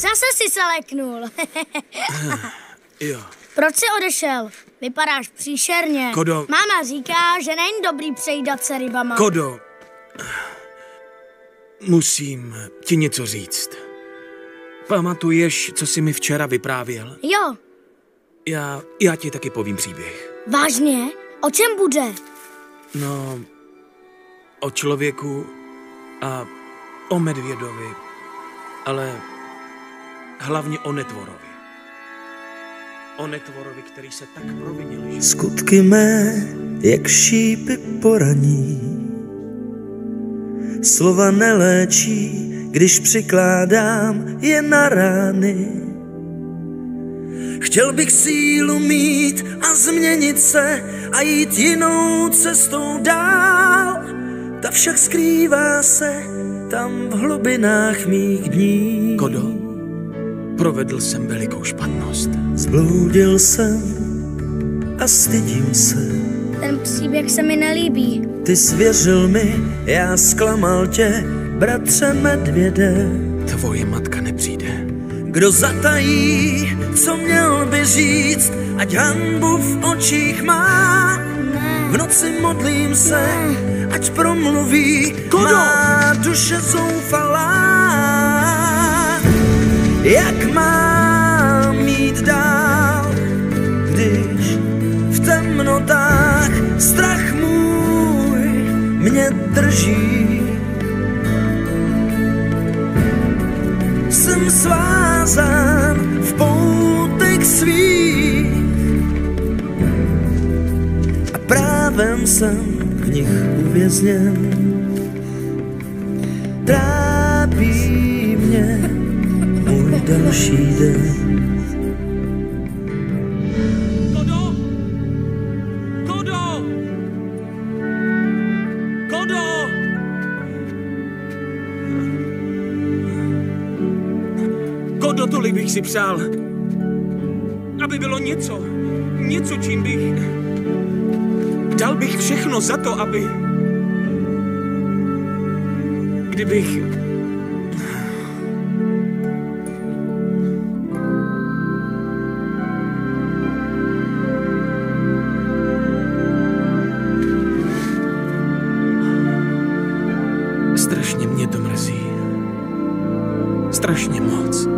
Zase si se leknul. Jo. Proč jsi odešel? Vypadáš příšerně. Kodo. Máma říká, že není dobrý přejídat se rybama. Kodo, musím ti něco říct. Pamatuješ, co jsi mi včera vyprávěl? Jo, Já, já ti taky povím příběh. vážně? O čem bude? No, o člověku a o medvědovi, ale hlavně o netvorovi. O netvorovi, který se tak provinil, že... Skutky mé, jak šípy poraní. Slova neléčí, když přikládám je na rány. Chtěl bych sílu mít a změnit se a jít jinou cestou dál. Ta však skrývá se tam v hlubinách mých dní. Kodo, provedl jsem velikou špatnost. Zbloudil jsem a stydím se. Ten příběh se mi nelíbí. Ty svěřil mi, já zklamal tě, bratře medvěde. Tvoje matka nepřijde. Kdo zatají, co měl by říct, ať hanbu v očích má. V noci modlím se, ať promluví má duše zoufalá. Jak mám jít dál, když v temnotách strach můj mě drží. Jsem svázán v poutech svých a právem jsem v nich uvězněn. Trápí další den. Kodo! Kodo! Kodo! Kodo, tolik bych si přál. Aby bylo něco. Něco, čím bych... Dal bych všechno za to, aby... Kdybych... to mrzí. Strašně moc.